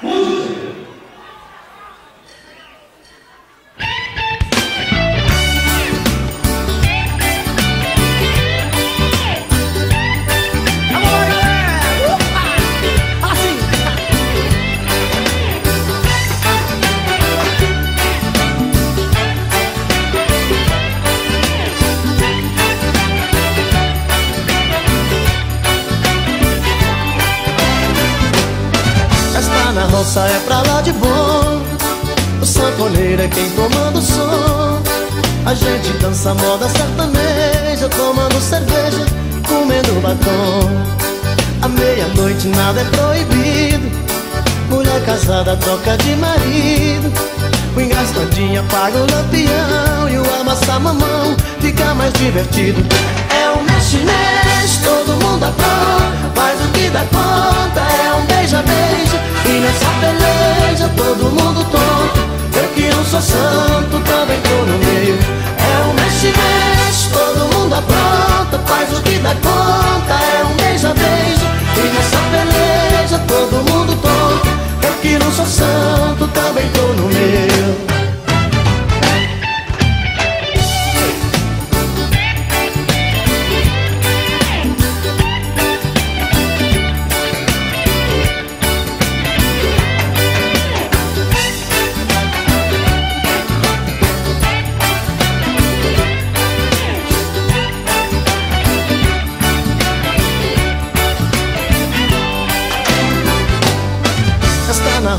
모두 roça é pra lá de bom. O sanfoneiro é quem comanda o som. A gente dança moda sertaneja Tomando cerveja, comendo batom. À meia-noite nada é proibido. Mulher casada troca de marido. O engraçadinho apaga o lampião E o amassa mamão. Fica mais divertido Faz o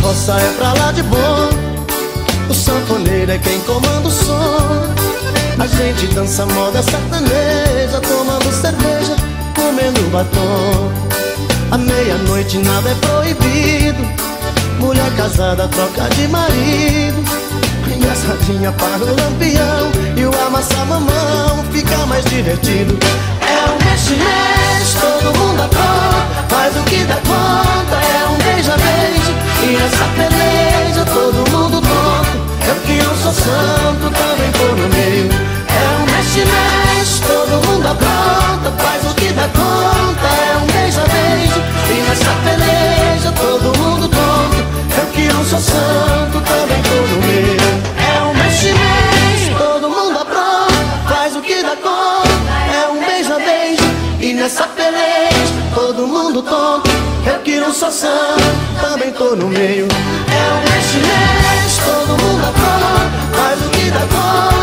roça é pra lá de bom. O sanfoneiro é quem comanda o som. A gente dança moda sertaneja Tomando cerveja, comendo batom. À meia-noite nada é proibido. Mulher casada troca de marido. Engraçadinha para o lampião E o amassa mamão. Fica mais divertido sou santo, também tô no meio. É um mexe-mexe, todo mundo apronta Faz o que dá conta, é um beija-beijo E nessa peleja todo mundo tonto Eu que não sou santo, também tô no meio. É um mexe-mexe, todo mundo apronta Faz o que dá conta, é um beija-beijo E nessa peleja todo mundo tonto Eu que não sou santo também tô no meio. É um mexe-mexe, Faz